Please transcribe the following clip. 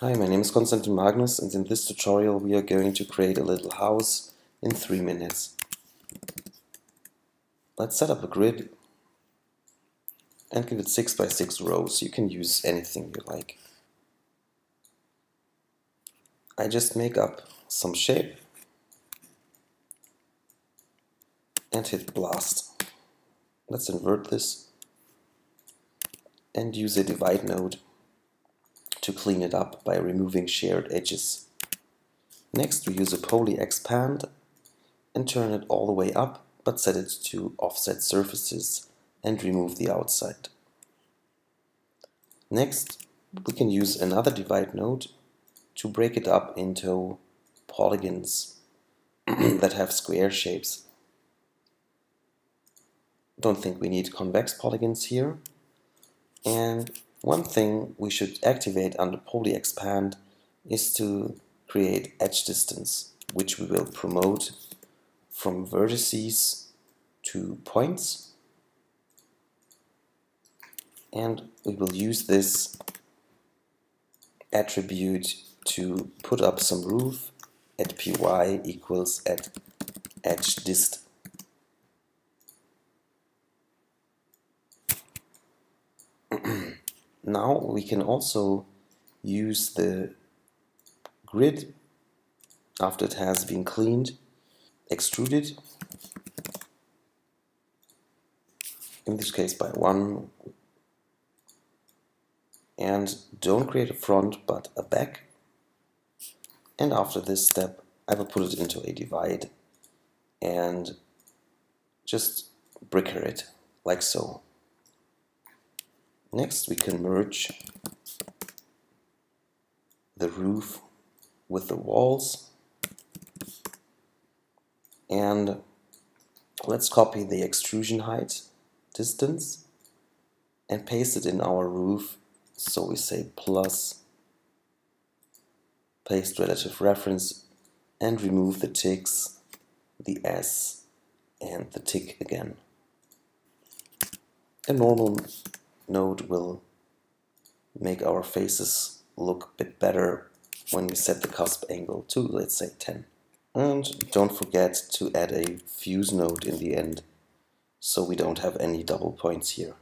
Hi, my name is Konstantin Magnus and in this tutorial we are going to create a little house in 3 minutes. Let's set up a grid and give it 6 by 6 rows. You can use anything you like. I just make up some shape and hit blast. Let's invert this and use a divide node to clean it up by removing shared edges. Next we use a poly expand and turn it all the way up but set it to offset surfaces and remove the outside. Next we can use another divide node to break it up into polygons that have square shapes. Don't think we need convex polygons here. And one thing we should activate under poly expand is to create edge distance, which we will promote from vertices to points. And we will use this attribute to put up some roof at py equals at edge dist Now we can also use the grid after it has been cleaned, extruded, in this case by one, and don't create a front but a back. And after this step, I will put it into a divide and just bricker it like so. Next we can merge the roof with the walls. And let's copy the extrusion height distance and paste it in our roof. So we say plus paste relative reference and remove the ticks the S and the tick again. A normal node will make our faces look a bit better when we set the cusp angle to, let's say, 10. And don't forget to add a fuse node in the end so we don't have any double points here.